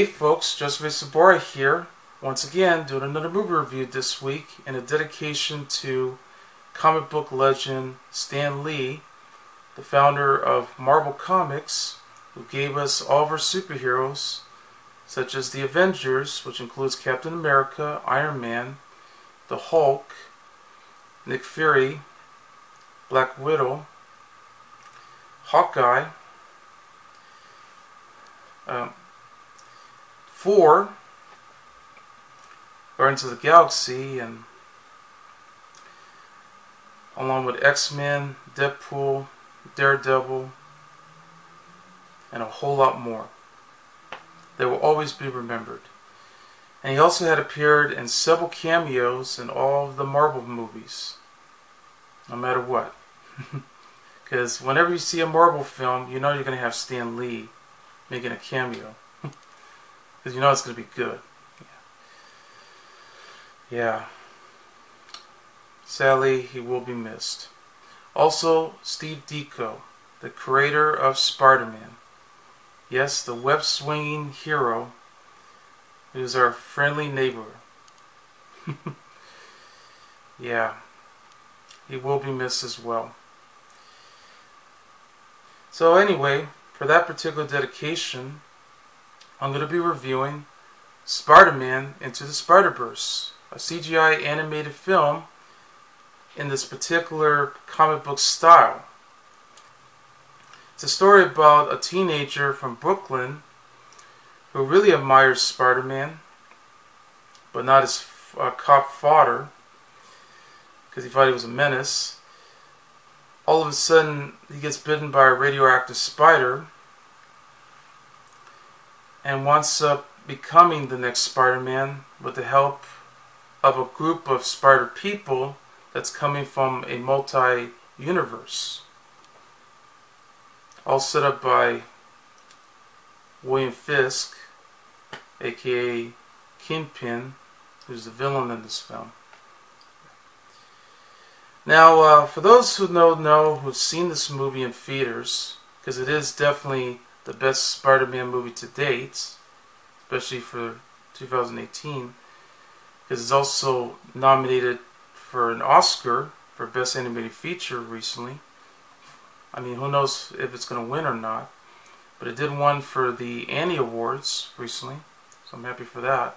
Hey folks, Joseph Sobora here, once again doing another movie review this week in a dedication to comic book legend Stan Lee, the founder of Marvel Comics, who gave us all of our superheroes, such as the Avengers, which includes Captain America, Iron Man, the Hulk, Nick Fury, Black Widow, Hawkeye, um, four Guardians of the Galaxy and along with X-Men, Deadpool, Daredevil, and a whole lot more. They will always be remembered. And he also had appeared in several cameos in all of the Marvel movies. No matter what. Because whenever you see a Marvel film, you know you're going to have Stan Lee making a cameo. Because you know it's going to be good. Yeah. yeah. Sadly, he will be missed. Also, Steve Ditko, the creator of Spider-Man. Yes, the web-swinging hero who's our friendly neighbor. yeah, he will be missed as well. So anyway, for that particular dedication, I'm going to be reviewing Spider-Man Into the Spider-Verse, a CGI animated film in this particular comic book style. It's a story about a teenager from Brooklyn who really admires Spider-Man, but not his uh, cop fodder, because he thought he was a menace. All of a sudden, he gets bitten by a radioactive spider and winds up becoming the next Spider-Man with the help of a group of Spider people that's coming from a multi-universe. All set up by William Fisk, aka Kingpin, who's the villain in this film. Now, uh, for those who know, know who've seen this movie in theaters, because it is definitely the best Spider-Man movie to date, especially for 2018, because it's also nominated for an Oscar for Best Animated Feature recently. I mean, who knows if it's going to win or not, but it did one for the Annie Awards recently, so I'm happy for that.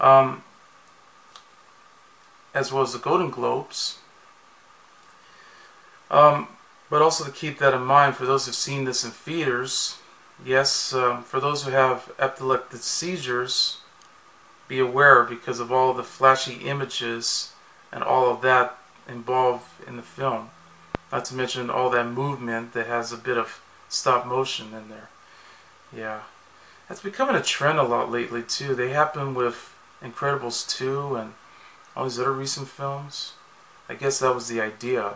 Um, as well as the Golden Globes. Um, but also to keep that in mind for those who've seen this in theaters, yes, um, for those who have epileptic seizures, be aware because of all the flashy images and all of that involved in the film. Not to mention all that movement that has a bit of stop motion in there. Yeah. That's becoming a trend a lot lately too. They happen with Incredibles 2 and all these other recent films. I guess that was the idea.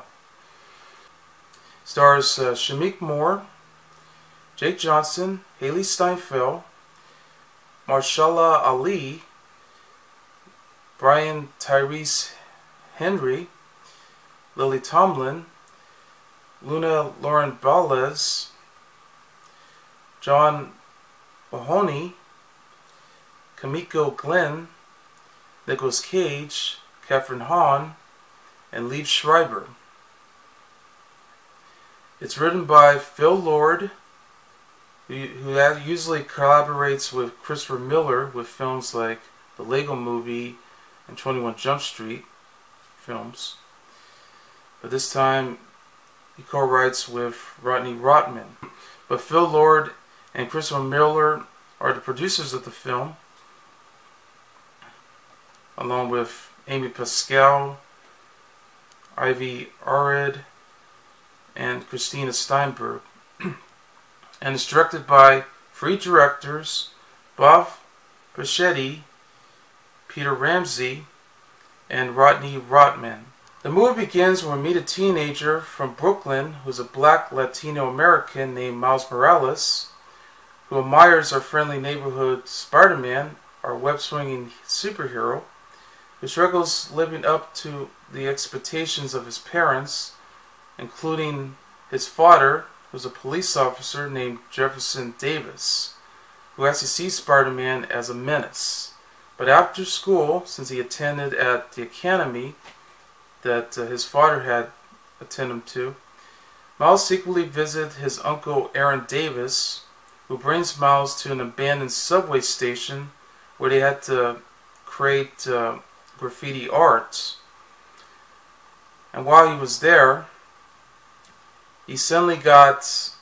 Stars uh, Shameik Moore, Jake Johnson, Hailee Steinfeld, Mahershala Ali, Brian Tyree Henry, Lily Tomlin, Luna Lauren Velez, John Mahoney, Kimiko Glenn, Nicolas Cage, Kathryn Hahn, and Liev Schreiber. It's written by Phil Lord, who usually collaborates with Christopher Miller with films like The Lego Movie and 21 Jump Street films. But this time he co-writes with Rodney Rothman. But Phil Lord and Christopher Miller are the producers of the film, along with Amy Pascal, Avi Arad, and Christina Steinberg. and it's directed by three directors, Bob Persichetti, Peter Ramsey, and Rodney Rothman. The movie begins when we meet a teenager from Brooklyn who's a black Latino American named Miles Morales, who admires our friendly neighborhood Spider Man, our web swinging superhero, who struggles living up to the expectations of his parents including his father, who was a police officer named Jefferson Davis, who actually sees Spider-Man as a menace. But after school, since he attended at the academy that uh, his father had attended to, Miles secretly visits his uncle Aaron Davis, who brings Miles to an abandoned subway station where they had to create uh, graffiti art. And while he was there, he suddenly got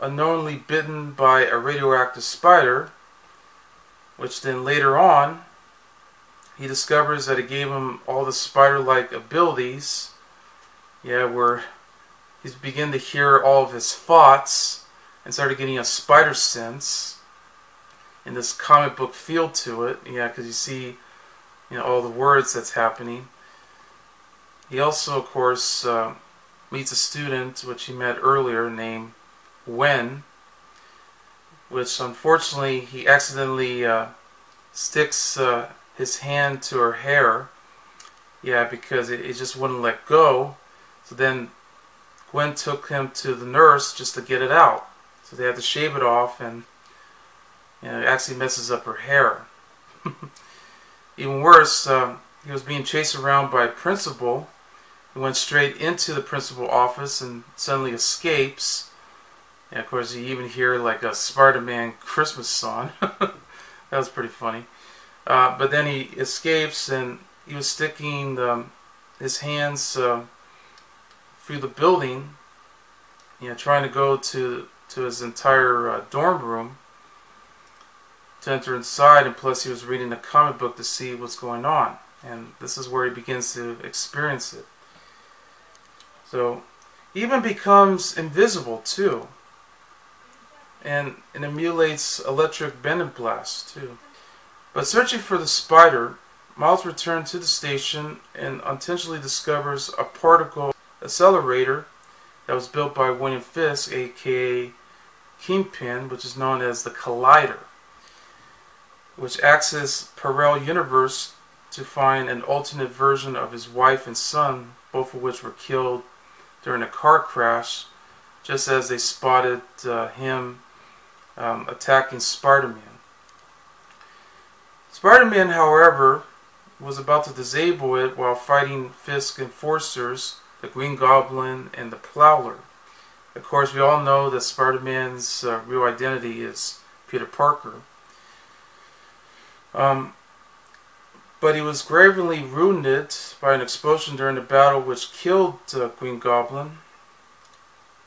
unknowingly bitten by a radioactive spider, which then later on he discovers that it gave him all the spider-like abilities. Yeah, where he's beginning to hear all of his thoughts and started getting a spider sense in this comic book feel to it. Yeah, because you see, you know, all the words that's happening. He also, of course, uh, meets a student, which he met earlier, named Gwen, which unfortunately he accidentally uh, sticks uh, his hand to her hair. Yeah, because it, it just wouldn't let go. So then Gwen took him to the nurse just to get it out. So they had to shave it off and you know, it actually messes up her hair. Even worse, um, he was being chased around by principal went straight into the principal office and suddenly escapes. And of course, you even hear like a Spider-Man Christmas song. that was pretty funny. Uh, but then he escapes and he was sticking um, his hands uh, through the building, you know, trying to go to to his entire uh, dorm room to enter inside. And plus, he was reading a comic book to see what's going on. And this is where he begins to experience it. So even becomes invisible too. And it emulates electric bend and blast too. But searching for the spider, Miles returns to the station and unintentionally discovers a particle accelerator that was built by William Fisk, aka Kingpin, which is known as the Collider, which accesses parallel universe to find an alternate version of his wife and son, both of which were killed during a car crash, just as they spotted uh, him um, attacking Spider-Man. Spider-Man, however, was about to disable it while fighting Fisk enforcers, the Green Goblin and the Prowler. Of course, we all know that Spider-Man's uh, real identity is Peter Parker. Um, but he was gravely wounded by an explosion during the battle which killed uh, Green Goblin.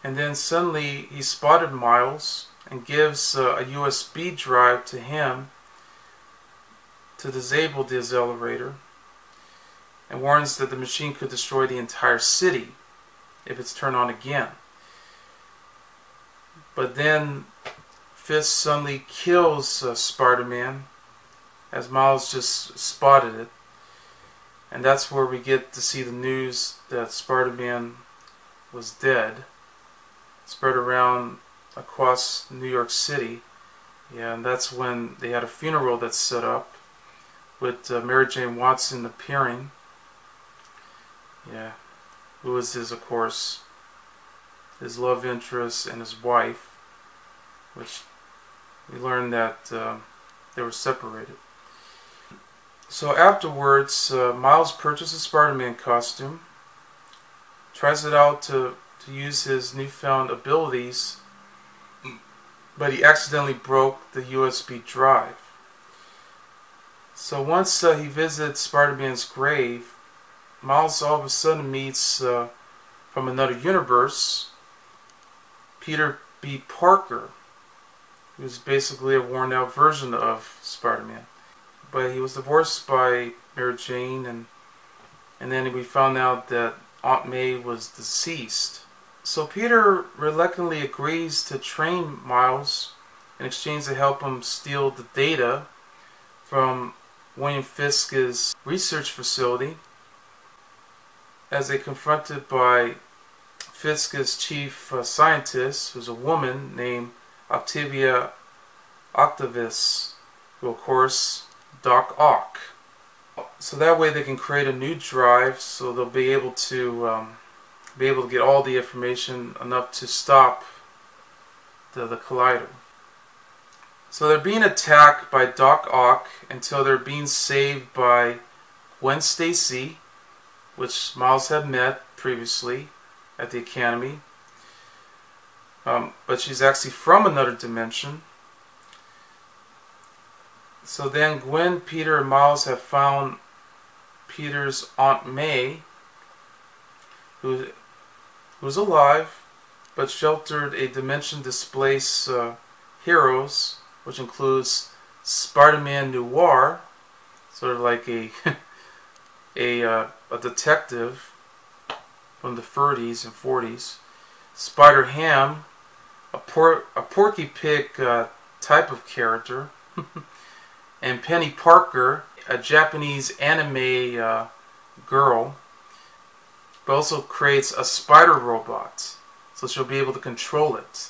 And then suddenly he spotted Miles and gives uh, a USB drive to him to disable the accelerator and warns that the machine could destroy the entire city if it's turned on again. But then Fisk suddenly kills uh, Spider-Man as Miles just spotted it. And that's where we get to see the news that Spider-Man was dead. Spread around across New York City. Yeah, and that's when they had a funeral that's set up with uh, Mary Jane Watson appearing. Yeah, who was his, of course, his love interest and his wife, which we learned that uh, they were separated. So afterwards, uh, Miles purchases a Spider-Man costume, tries it out to, to use his newfound abilities, but he accidentally broke the USB drive. So once uh, he visits Spider-Man's grave, Miles all of a sudden meets, uh, from another universe, Peter B. Parker, who's basically a worn out version of Spider-Man but he was divorced by Mary Jane, and and then we found out that Aunt May was deceased. So Peter reluctantly agrees to train Miles in exchange to help him steal the data from William Fisk's research facility as they confronted by Fisk's chief uh, scientist, who's a woman named Octavia Octavius, who of course Doc Ock. So that way they can create a new drive so they'll be able to um, be able to get all the information enough to stop the, the collider. So they're being attacked by Doc Ock until they're being saved by Gwen Stacy, which Miles had met previously at the Academy. Um, but she's actually from another dimension. So then Gwen, Peter, and Miles have found Peter's Aunt May, who who's alive, but sheltered a dimension displaced uh, heroes, which includes Spider-Man Noir, sort of like a a uh, a detective from the 30s and 40s, Spider Ham, a por a Porky Pig uh, type of character, and Peni Parker, a Japanese anime uh, girl but also creates a spider robot, so she'll be able to control it.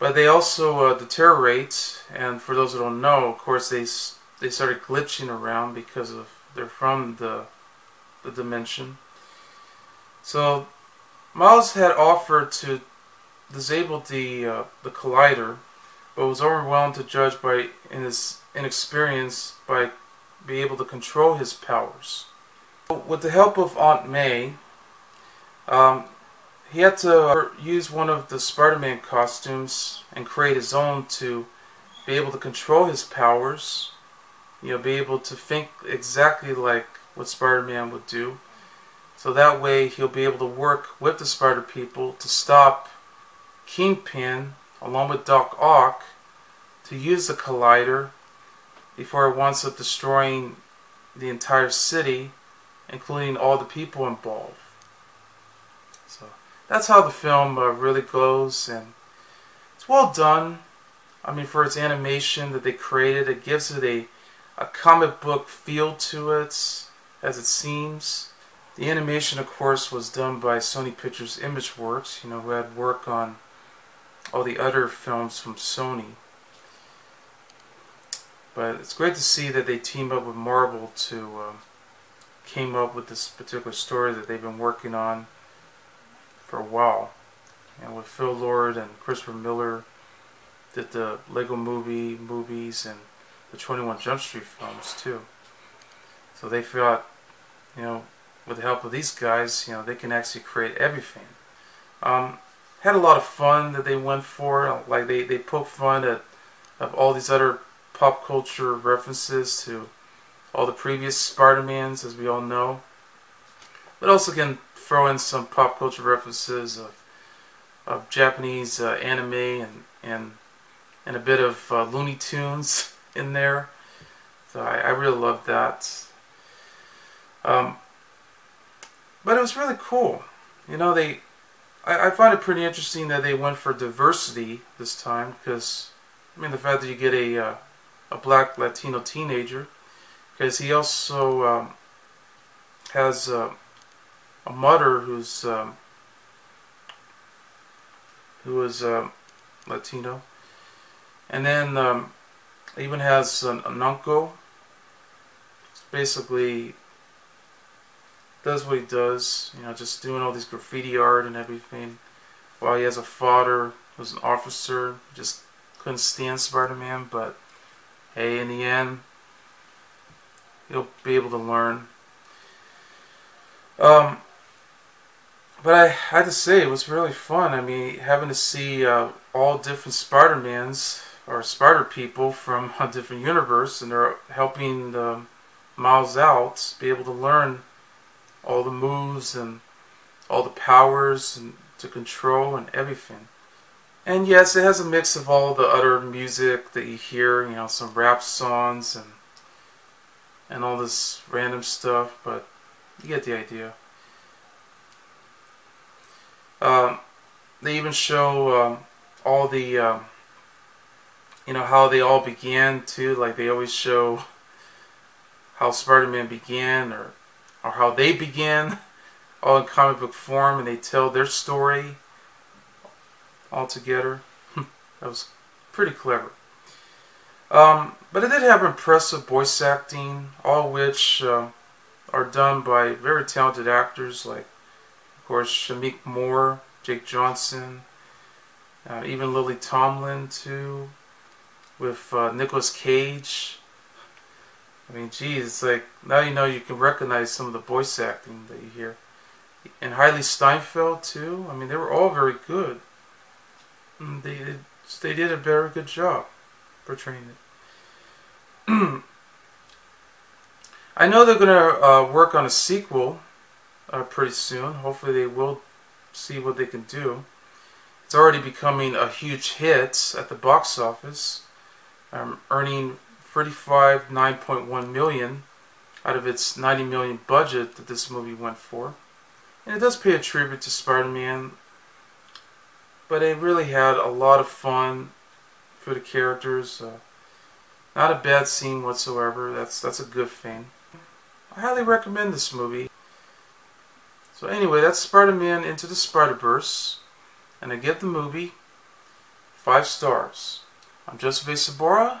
But they also uh, deteriorate, and for those who don't know, of course, they they started glitching around because of they're from the the dimension. So Miles had offered to disable the uh, the collider, but was overwhelmed to judge by in his inexperience by be able to control his powers. With the help of Aunt May, um, he had to use one of the Spider-Man costumes and create his own to be able to control his powers. You know, be able to think exactly like what Spider-Man would do. So that way he'll be able to work with the Spider People to stop Kingpin along with Doc Ock to use the collider before it winds up destroying the entire city including all the people involved. So that's how the film uh, really goes, and it's well done. I mean, for its animation that they created, it gives it a, a comic book feel to it, as it seems. The animation, of course, was done by Sony Pictures Imageworks, you know, who had work on all the other films from Sony. But it's great to see that they team up with Marvel to uh, came up with this particular story that they've been working on for a while. And with Phil Lord and Christopher Miller did the Lego movie movies and the 21 Jump Street films too. So they thought, you know, with the help of these guys, you know, they can actually create everything. Um, had a lot of fun that they went for. Like they, they poked fun at of all these other pop culture references to all the previous Spider-Mans, as we all know. But also can throw in some pop culture references of of Japanese uh, anime and and and a bit of uh, Looney Tunes in there. So I, I really love that. Um, but it was really cool. You know, they I, I find it pretty interesting that they went for diversity this time because I mean the fact that you get a uh, a black Latino teenager because he also um, has uh, a mother who's um, who is uh, Latino, and then um, even has an, an uncle. Basically, does what he does, you know, just doing all these graffiti art and everything. While he has a father who's an officer, just couldn't stand Spider-Man, but hey, in the end, you'll be able to learn. Um, but I had to say it was really fun. I mean, having to see uh, all different Spider-Mans or Spider people from a different universe, and they're helping the Miles out be able to learn all the moves and all the powers and to control and everything. And yes, it has a mix of all the other music that you hear, you know, some rap songs and and all this random stuff, but you get the idea. Um, they even show um, all the, um, you know, how they all began too. Like they always show how Spider-Man began, or or how they begin, all in comic book form, and they tell their story all together. that was pretty clever. Um, but it did have impressive voice acting, all which uh, are done by very talented actors like, of course, Shameik Moore, Jake Johnson, uh, even Lily Tomlin too. with uh, Nicolas Cage. I mean, geez, it's like now you know you can recognize some of the voice acting that you hear. And Hailee Steinfeld too. I mean, they were all very good. And they did, they did a very good job portraying it. I know they're gonna uh, work on a sequel uh, pretty soon. Hopefully, they will see what they can do. It's already becoming a huge hit at the box office, um, earning 35 9.1 million out of its 90 million budget that this movie went for. And it does pay a tribute to Spider-Man, but it really had a lot of fun for the characters. Uh, not a bad scene whatsoever. That's that's a good thing. I highly recommend this movie. So anyway, that's Spider-Man Into the Spider-Verse. And I give the movie five stars. I'm Joseph A. Sobora,